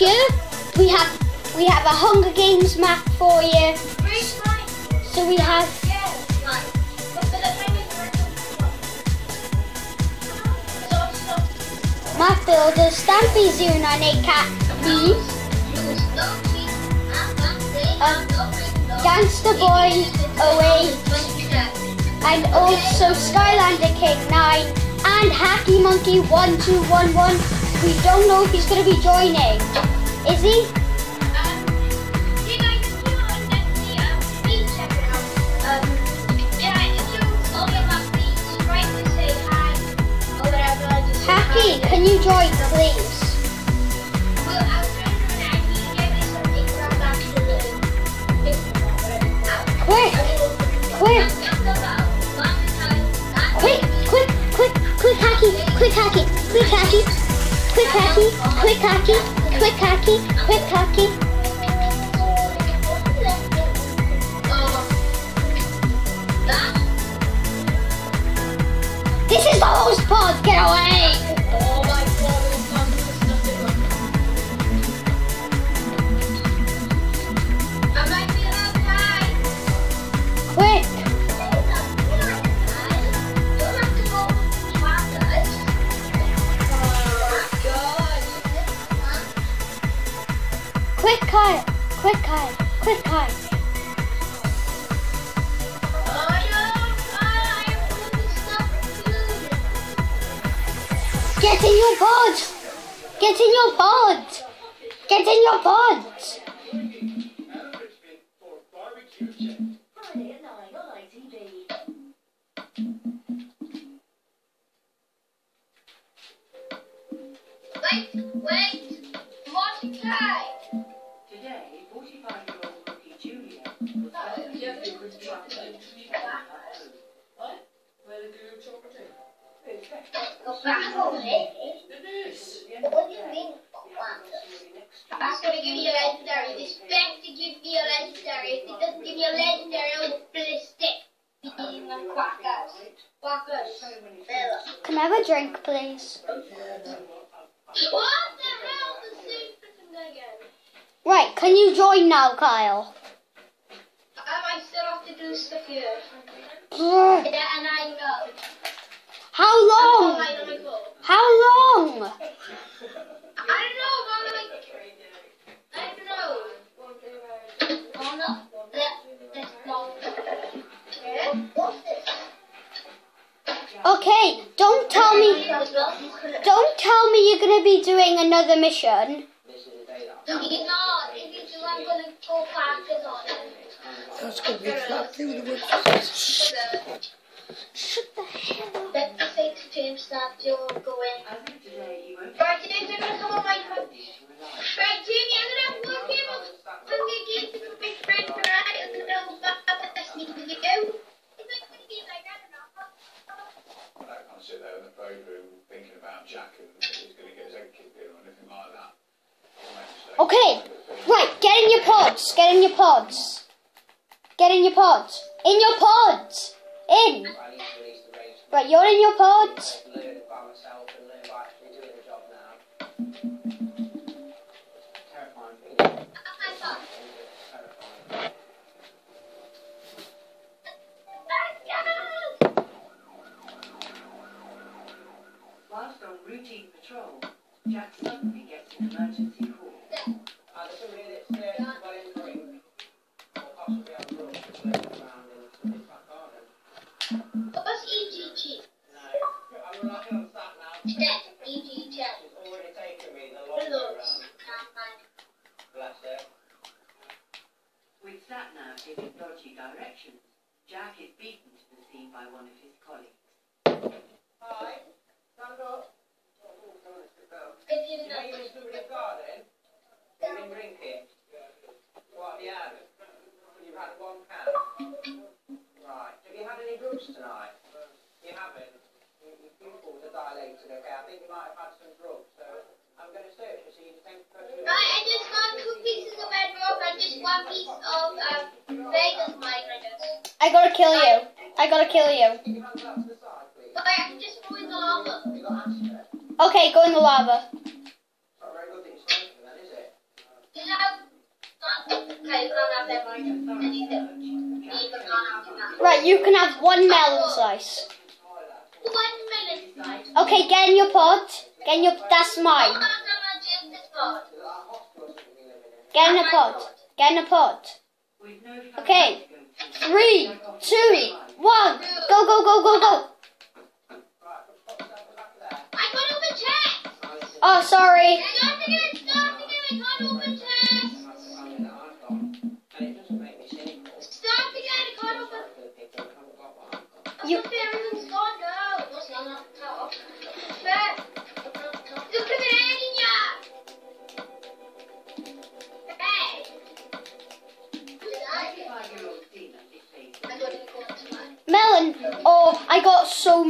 you. We have we have a Hunger Games map for you. So we have map builder, Stampy Zoo 98 Cat B, um, Gangster Boy 08, and also Skylander King 9 and Hacky Monkey 1211. We don't know if he's going to be joining. Is he? Hacky, can you join, please? Quick, quick, quick, quick, quick, quick, Hacky, quick, Hacky, quick, Hacky, quick, Hacky, quick, Hacky, quick, Hacky, quick, Hacky. This is the host pod. Get away. Get in your pod. Get in your pod. Get in your pod. Wait, wait, multiply. Today, Go back over. What do you mean? That's gonna give you a legendary. This better give you a legendary. If it doesn't give you a legendary, it'll ballistic. Quackers. Quackers. Can I have a drink, please? What the hell? The same freaking again. Right, can you join now, Kyle? I still have to do stuff here. Yeah, and I know. How long? I don't know. How long? I don't know, but like, I don't know. Oh no, that, that's long. Yeah? What's this? Okay, don't tell me. Don't tell me you're gonna be doing another mission. He's not. If you do, I'm gonna go back on. That's going to be exactly what the word Shut the hell up. Let me say to James that you'll go in. As of today, you won't Right, James, I'm gonna come on my phone. Right, Jamie, I'm gonna have work here. I'm gonna get to my friend, pods. Get in your pods. Get in your pods. In your pods. In. Right, you're in your pods. Jack is beaten to the scene by one of his colleagues. Hi, stand up. Oh, God, it's a girl. I didn't You know you know. used to be in the garden? You've been drinking? What have you had? You've had one can? Right. Have you had any drugs tonight? You haven't? I gotta kill you. But I can just go in the lava. Okay, go in the lava. Right You can't have you can have one melon slice. Okay, get in your pot. Get in your. That's mine. Get in the pot. Get in the pot. Okay. Three, two,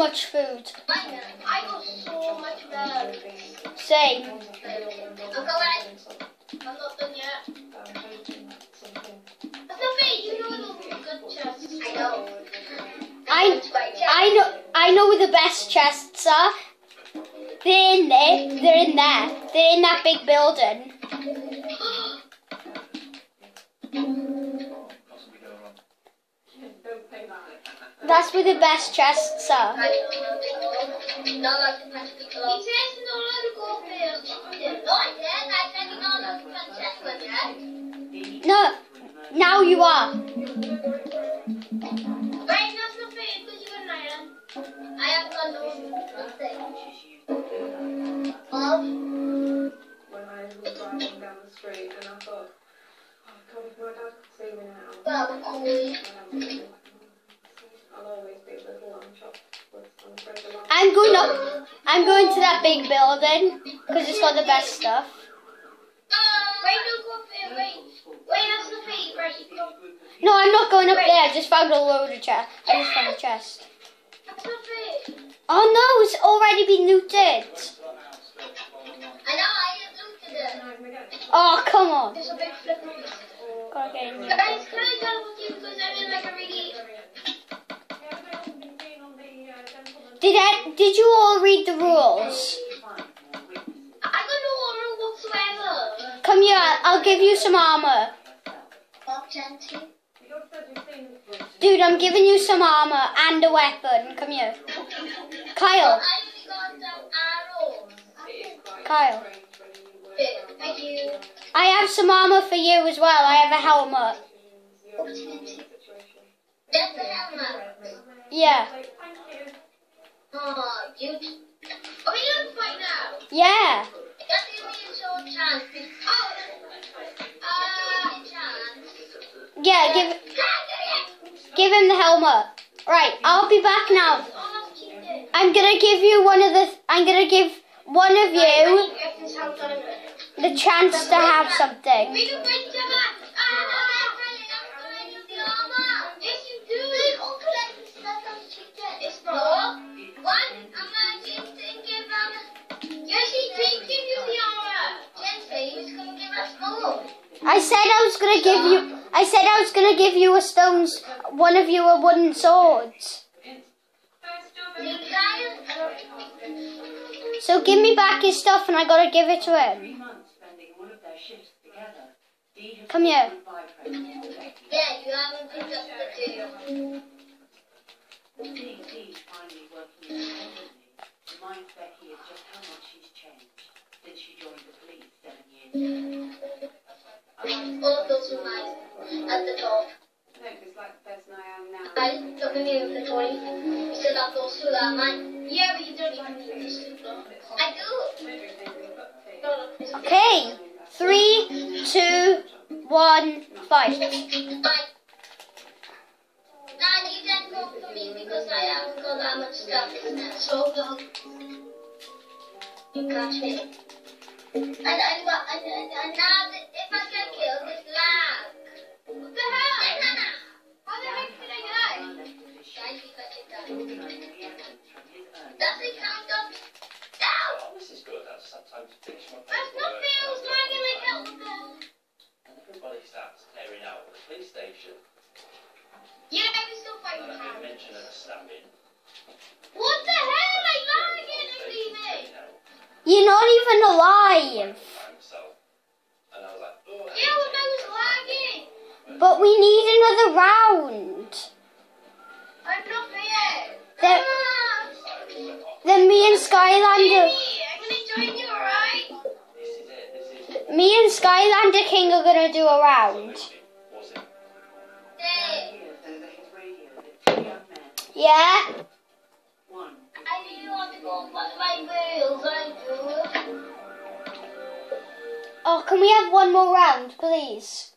much food. I know. I got so much love. Same. I'm. I'm not done yet. That's not me. You know the good chests. I know. I I know I know where the best chests are. They're in there. They're in there. They're in that big building. I said the best Francesca, yeah? No, now you are. That's that big building because it's got the best stuff. No, go fair. Wait, wait, that's not fair. Right, you go. No, I'm not going up there. I just found a load of chest. I just found a chest. That's not fair. Oh no, it's already been looted. I know. I just looked at it. Oh come on. There's a big flip. Guys, can I tell you because I'm in like a really. Did Did you all read the rules? I got no armor whatsoever. Come here. I'll give you some armor. Dude, I'm giving you some armor and a weapon. Come here. Kyle. I only got some arrows. Kyle. Thank you. I have some armor for you as well. I have a helmet. That's the helmet. Yeah. Oh, you. Are we gonna fight now? Yeah. Gives me a short chance. Oh, uh, chance. Yeah, give Ah, give him the helmet. Right, I'll be back now. I'm gonna give you one of the. I'm gonna give one of you Get this house on a minute. the chance to have something. I said I was gonna give you. I said I was gonna give you a stones. One of you a wooden Kyle. So give me back his stuff, and I gotta give it to him. Come here. Yeah, you haven't picked up the Becky of just how much she's changed since she joined the police seven years ago. All of those are nice at the top. Like the person I am now. I took a new inventory. You still have those two that mine. Yeah, but you don't even need though. I do. Okay. Three, two, one. Bye. Nah, you can go for me because I haven't got that much stuff, isn't? So go. You catch me. And, and, and, and, and now that if I get killed, it's lag. What the hell? Banana! How the heck did I die? Guys, you got it done. Organising the evidence from his early Does it count up? No! Oh, this is good. That's sometimes finish my That's not fair. I was lagging like hell. What the hell? And everybody starts tearing out of the police station. Yeah, I was still fighting And I hard. didn't mention of a stabbing. What the hell? I lagging and leaving. You're not even alive. by himself. And I was like, oh, Still no lagging. But we need another round. I'm not there. There- Ah, Then me and Skylander, Jimmy, I'm gonna join you, alright? This is it. This is me and Skylander King are gonna do a round. was it? There. Here, over his radio, the two young men. Yeah? One. I really want to go by my Oh, can we have one more round, please?